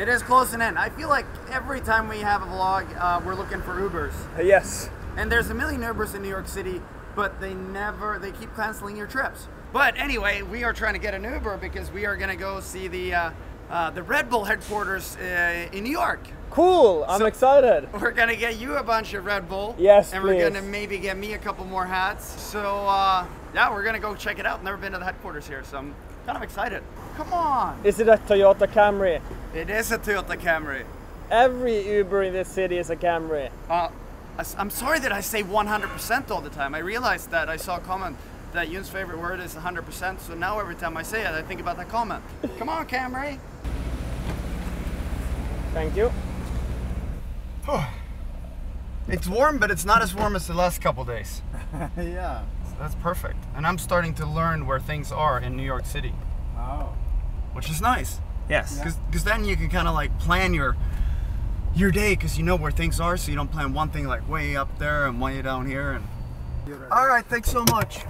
It is closing in. I feel like every time we have a vlog, uh, we're looking for Ubers. Yes. And there's a million Ubers in New York City, but they never, they keep canceling your trips. But anyway, we are trying to get an Uber because we are going to go see the, uh, uh, the Red Bull headquarters uh, in New York. Cool. I'm So- excited. We're gonna get you a bunch of Red Bull. Yes, And we're gonna maybe get me a couple more hats. So uh, yeah, we're gonna go check it out. Never been to the headquarters here, so I'm kind of excited. Come on. Is it a Toyota Camry? It is a Toyota Camry. Every Uber in this city is a Camry. Uh, I- I'm sorry that I say 100% all the time. I realized that I saw a comment that Jon's favorite word is 100%. So now every time I say it, I think about that comment. Come on, Camry. Thank you. It's warm, but it's not as warm as the last couple days. yeah. So that's perfect. And I'm starting to learn where things are in New York City. Oh. which is nice Yes. because then you can kind of like plan your your day because you know where things are so you don't plan one thing like way up there and one way down here and all right thanks so much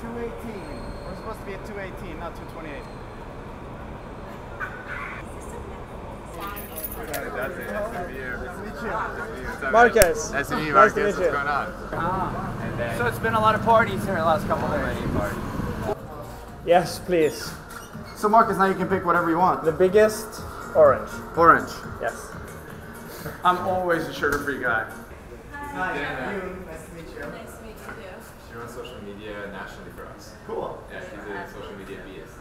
Two eighteen. We're supposed to be at two eighteen, not two twenty eight. Marcus. Nice to meet you, Nice to Marcus. meet What's going on? And then So it's been a lot of parties here the last couple of days. Yes, please. So Marcus, now you can pick whatever you want. The biggest orange. Orange. Yes. I'm always a sugar-free guy. Hi, Yeah. you. Nice to meet you. Nice to meet you too. she runs social media nationally for us. Cool. Yeah, she's a social media beast.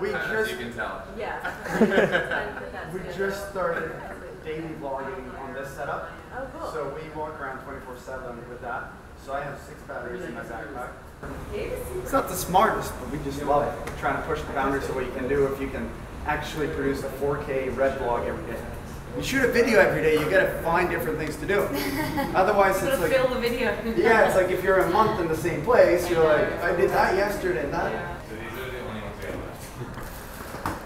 We As just you can tell. Yeah. we just started daily vlogging on this setup. Oh, cool. So we walk around 24/7 with that. So I have six batteries in my backpack. It's not the smartest, but we just love it. We're trying to push the boundaries of what you can do if you can actually produce a 4K red vlog every day. You shoot a video every day, you gotta find different things to do. Otherwise, it's like Fill the video. yeah, it's like if you're a month in the same place, you're like, I did that yesterday and that. So these are the only ones we have left.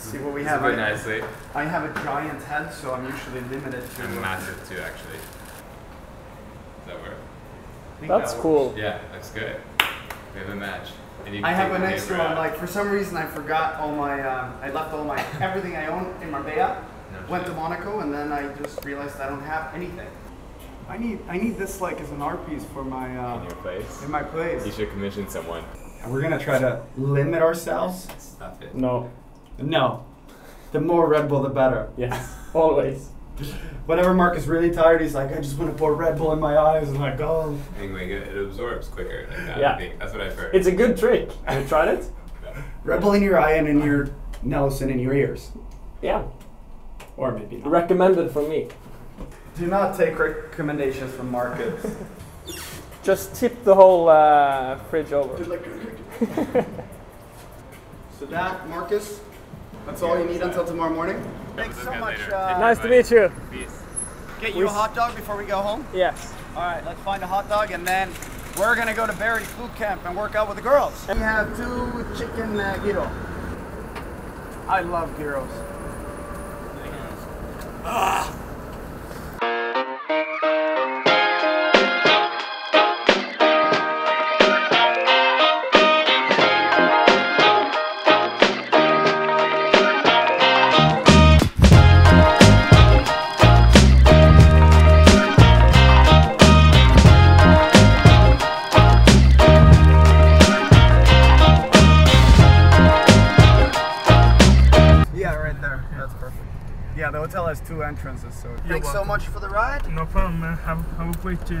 See what we These have. are I, nicely. I have a giant head, so I'm usually limited to. And massive too, actually. Does that work? I think That's that cool. Yeah, that's good. We have a match. And you I have take an extra one. Like for some reason, I forgot all my. Um, I left all my everything I own in Marbella. No Went to. Monaco, and then I just realized I don't have anything. I need I need this like as an art piece for my in uh, your place. in my place. You should commission someone. We're gonna try to limit ourselves. Stop it. No. No, the more Red Bull, the better. Yes. Always. Whenever Mark is really tired, he's like, I just want to pour Red Bull in my eyes. I'm like, oh. Anyway, it it absorbs quicker. Like that, Yeah. I think. That's what I've heard. It's a good trick. Have you tried it? Red Bull in your eye and in your nose and in your ears. Yeah. Or maybe not. Recommended from me. Do not take recommendations from Marcus. Just tip the whole uh, fridge over. so that, Marcus, that's all you need until tomorrow morning. Thanks so much. Uh, Nice to meet you. Peace. Get you a hot dog before we go home. Yes. All right, let's find a hot dog and then we're gonna go to Barry's boot camp and work out with the girls. We have two chicken uh, gyro. I love gyros. Yeah, Yeah, the hotel has two entrances, so thanks so much for the ride. No problem, man. Have, have a great day.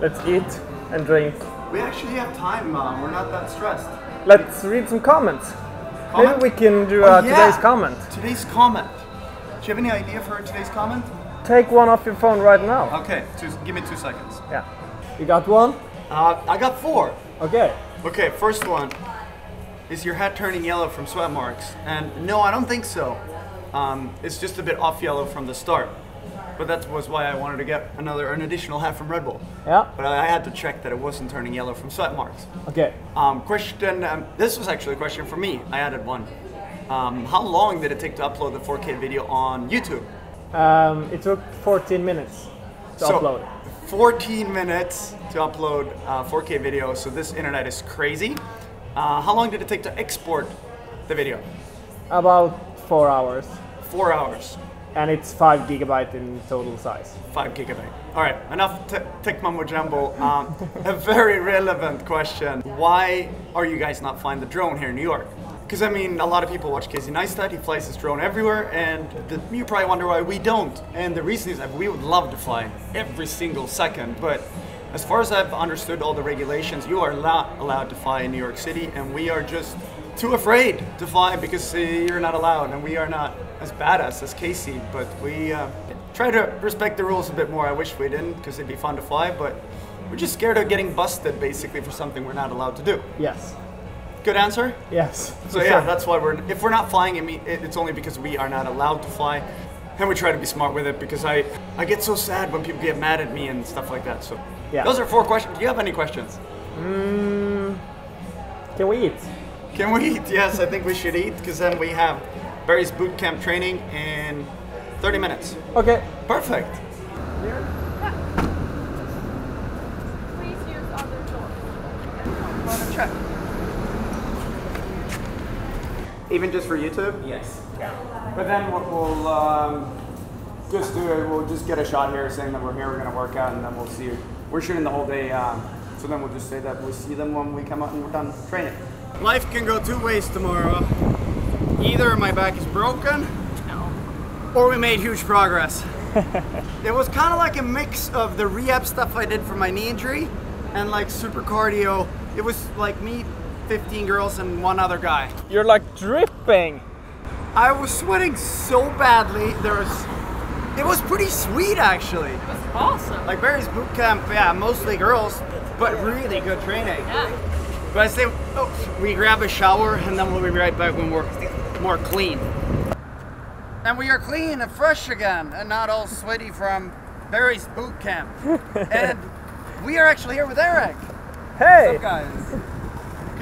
Let's eat and drink. We actually have time, Mom. We're not that stressed. Let's read some comments. Comment? Maybe we can do Oh, uh, yeah. today's comment. Today's comment. Do you have any idea for today's comment? Take one off your phone right now. Okay, two, give me two seconds. Yeah. You got one? Uh, I got four. Okay. Okay, first one. Is your hat turning yellow from sweat marks? And no, I don't think so. Um, it's just a bit off yellow from the start. But that was why I wanted to get another, an additional hat from Red Bull. Yeah. But I had to check that it wasn't turning yellow from sweat marks. Okay. Um, question. Um, this was actually a question for me. I added one. Um, how long did it take to upload the 4K video on YouTube? Um, it took 14 minutes to So, upload. 14 minutes to upload uh, 4K video, so this internet is crazy. Uh, how long did it take to export the video? About four hours, Four hours, and it's five gigabyte in total size. five gigabyte. All right, enough te- tech mumbo jumbo. Um, a very relevant question. Why are you guys not flying the drone here in New York? Because I mean, a lot of people watch Casey Neistat. He flies his drone everywhere, and the, you probably wonder why we don't. And the reason is that we would love to fly every single second, but as far as I've understood all the regulations, you are not allowed to fly in New York City, and we are just too afraid to fly because uh, you're not allowed, and we are not as badass as Casey. But we uh, try to respect the rules a bit more. I wish we didn't, because it'd be fun to fly, but we're just scared of getting busted, basically, for something we're not allowed to do. Yes. Good answer. Yes. So yeah, sure. that's why we're. If we're not flying, it's only because we are not allowed to fly, and we try to be smart with it. Because I, I get so sad when people get mad at me and stuff like that. So, Yeah. those are four questions. Do you have any questions? Can we eat? Can we eat? Yes, I think we should eat because then we have Barry's boot camp training in 30 minutes. Okay. Perfect. Please use other doors. Want to check? Even just for YouTube? Yes. But then we'll, we'll um, just do it. We'll just get a shot here saying that we're here, we're going to work out, and then we'll see. We're shooting the whole day, um, so then we'll just say that we'll see them when we come out and we're done training. Life can go two ways tomorrow. Either my back is broken, or we made huge progress. it was kind of like a mix of the rehab stuff I did for my knee injury and like super cardio. It was like me, 15 girls, and one other guy. You're like dripping. I was sweating so badly. There was, it was pretty sweet actually. It was awesome. Like Barry's boot camp, yeah, mostly girls, but really good training. yeah. But I say, oh, we grab a shower and then we'll be right back when we're more clean. And we are clean and fresh again, and not all sweaty from Barry's boot camp. and we are actually here with Erik. Hey, What's up, guys.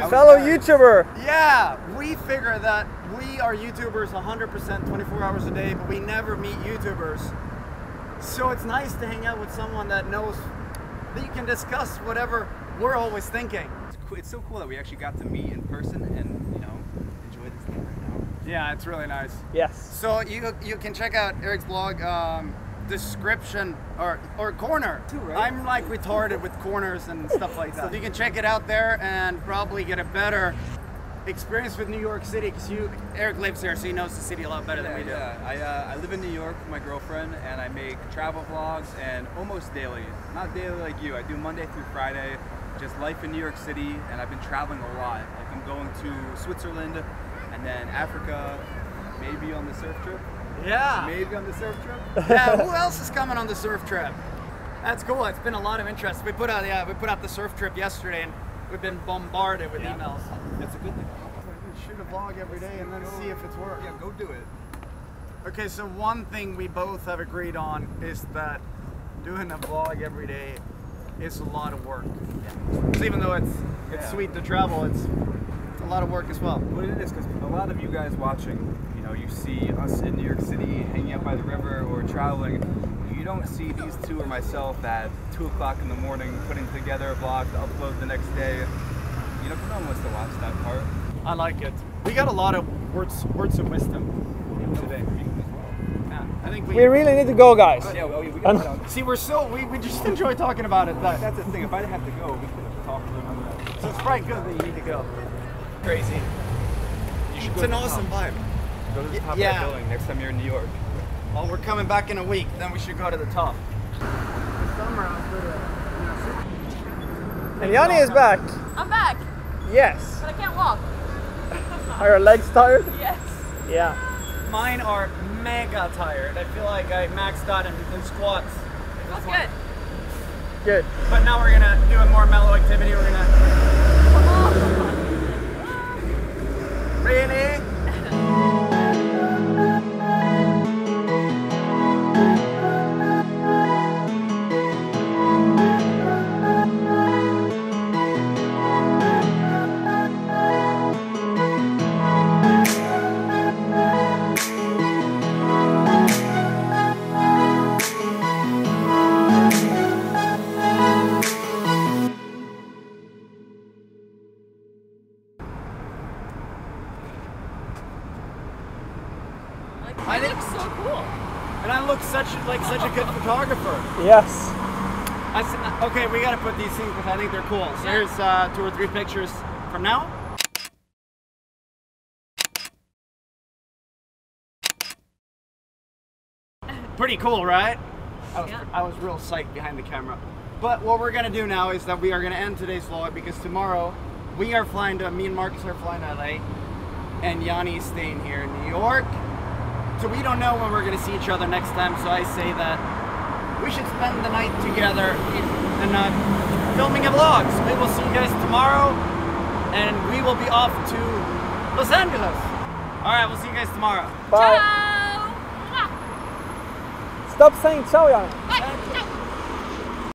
Fellow YouTuber. Yeah, we figure that we are YouTubers 100% 24 hours a day, but we never meet YouTubers. So it's nice to hang out with someone that knows that you can discuss whatever we're always thinking. It's, cool. it's so cool that we actually got to meet in person and you know enjoy this thing right now. Yeah, it's really nice. Yes. So you you can check out Erik's blog um, description or or corner. Too, right? I'm like retarded with corners and stuff like that. So you can check it out there and probably get a better experience with New York City because you Erik lives here, so he knows the city a lot better than we do. Yeah, I, uh, I live in New York with my girlfriend, and I make travel vlogs and almost daily. Not daily like you. I do Monday through Friday, just life in New York City, and I've been traveling a lot. Like I'm going to Switzerland, and then Africa, maybe on the surf trip. Yeah. Maybe on the surf trip. yeah. Who else is coming on the surf trip? That's cool. It's been a lot of interest. We put out yeah we put out the surf trip yesterday, and we've been bombarded with Yeah. emails. That's a good thing. Shoot a vlog every day and then see if it's worked. Yeah, go do it. Okay, so one thing we both have agreed on is that doing a vlog every day is a lot of work. So even though it's it's Yeah. sweet to travel, it's, it's a lot of work as well. What it is, because a lot of you guys watching, you know, you see us in New York City hanging out by the river or traveling. You don't see these two or myself at 2 o'clock in the morning putting together a vlog to upload the next day. You know, no one wants to watch that part. I like it. We got a lot of words words of wisdom today. I think we. We really need to go, guys. Yeah, well, we And- got see, we're so we, we just enjoy talking about it. That, That's the thing. If I didn't have to go, we could have talked for another episode. so it's probably good that you need to go. Crazy. You should It's go an to awesome top. vibe. Go to the Y- top yeah. of that building next time you're in New York. Well, we're coming back in a week. Then we should go to the top. And Janni is back. I'm back, Yes. but I can't walk. Are your legs tired? Yes. Yeah. Mine are mega tired. I feel like I maxed out in, in squats. That's good. Good. But now we're gonna do a more mellow activity. We're gonna really. Yes. I s- okay, we gotta put these things because I think they're cool. So Yeah. here's uh, two or three pictures from now. Pretty cool, right? I was, Yeah. I was real psyched behind the camera. But what we're gonna do now is that we are gonna end today's vlog because tomorrow we are flying to, me and Marcus are flying to LA and Janni is staying here in New York. So we don't know when we're gonna see each other next time, so I say that we should spend the night together and uh, filming a vlog. So we will see you guys tomorrow, and we will be off to Los Angeles. All right, we'll see you guys tomorrow. Bye. Ciao! Stop saying ciao, Jan.